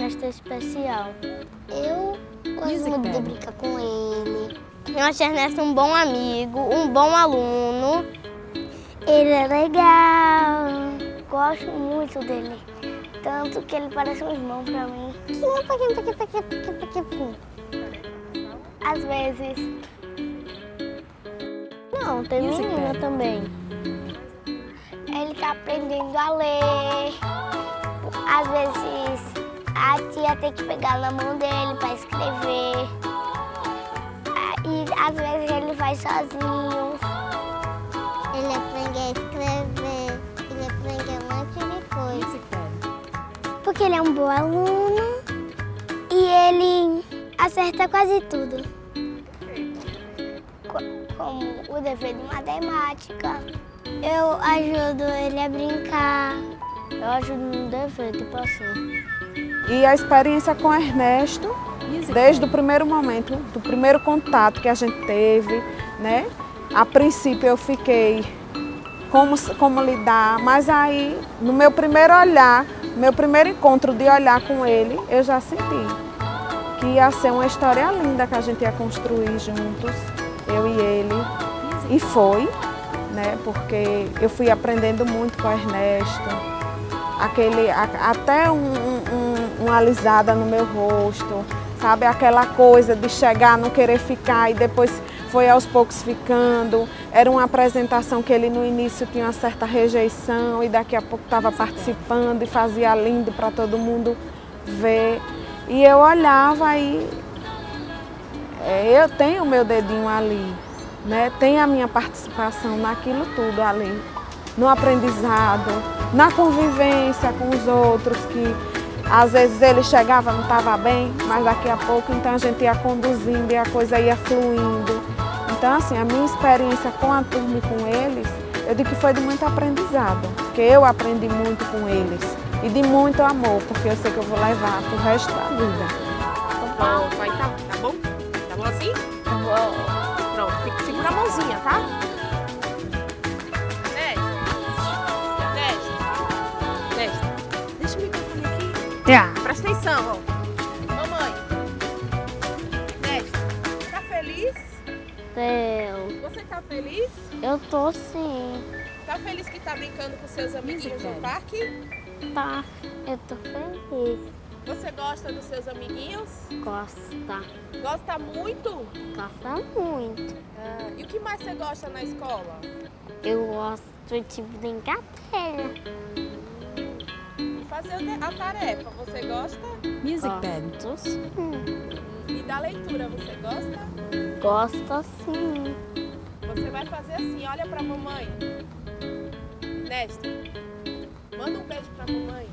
Ernesto é especial? Eu gosto muito de brincar com ele. Eu acho Ernesto um bom amigo, um bom aluno. Ele é legal. Gosto muito dele. Tanto que ele parece um irmão pra mim. Às vezes. Não, tem Music menina Band. também. Ele tá aprendendo a ler. Às vezes a tia tem que pegar na mão dele para escrever. E às vezes ele faz sozinho. Ele aprende a escrever. Ele aprende um monte de coisa. Porque ele é um bom aluno e ele acerta quase tudo. Co- Como o dever de matemática. Eu ajudo ele a brincar. Eu ajudo no dever, tipo assim. E a experiência com Ernesto, desde o primeiro momento, do primeiro contato que a gente teve, né? A princípio eu fiquei como, como lidar, mas aí no meu primeiro olhar, meu primeiro encontro de olhar com ele, eu já senti que ia ser uma história linda que a gente ia construir juntos, eu e ele. E foi, né? Porque eu fui aprendendo muito com o Ernesto. Aquele, a- até um- um- uma alisada no meu rosto, sabe? Aquela coisa de chegar, não querer ficar e depois foi aos poucos ficando. Era uma apresentação que ele no início tinha uma certa rejeição e daqui a pouco estava participando e fazia lindo para todo mundo ver. E eu olhava e é, eu tenho o meu dedinho ali, né? Tem a minha participação naquilo tudo ali, no aprendizado, na convivência com os outros, que às vezes ele chegava, não estava bem, mas daqui a pouco então a gente ia conduzindo e a coisa ia fluindo. Então assim, a minha experiência com a turma e com eles, eu digo que foi de muito aprendizado, porque eu aprendi muito com eles e de muito amor, porque eu sei que eu vou levar pro resto da vida. Pronto, aí tá, tá bom? Tá bom assim? Pronto, fica, segura a mãozinha, tá? Aqui. Presta atenção, ó. Mamãe. Desce. Tá feliz? Eu, Você tá feliz? eu tô sim. Tá feliz que tá brincando com seus amiguinhos no parque? Tá, eu tô feliz. Você gosta dos seus amiguinhos? Gosta, Gosta muito? gosta muito. Ah, e o que mais você gosta na escola? Eu gosto de brincadeira. Fazer a tarefa, você gosta? Music sim. E da leitura, você gosta? Gosto sim. Você vai fazer assim, olha pra mamãe. Nesta. Manda um beijo pra mamãe.